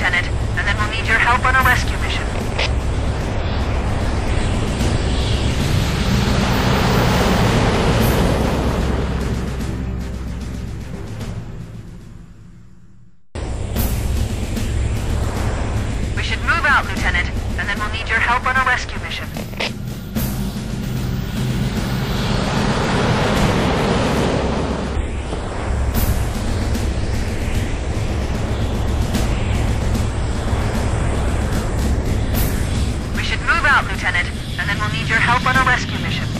Lieutenant, and then we'll need your help on a rescue mission. We should move out, Lieutenant, and then we'll need your help on a rescue mission. out, Lieutenant, and then we'll need your help on a rescue mission.